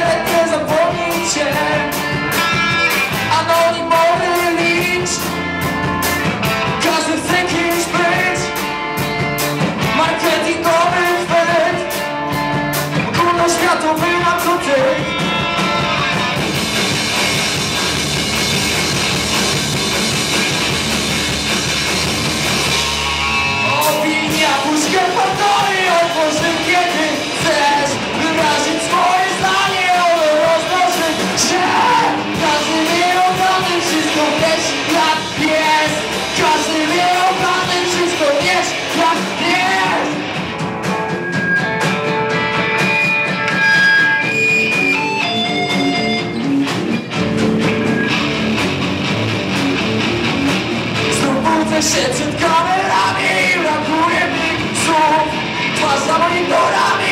lekkie zapomnijcie Anonimowy licz. Każdy chce kimś być. Marketingowy wpyt Górnoświatowy narkotyk Opinia puszkę Pandory otworzy kiedy chcesz wyrazić swoje Widzę się przed kamerami, brakuje mi słów. Twarz za monitorami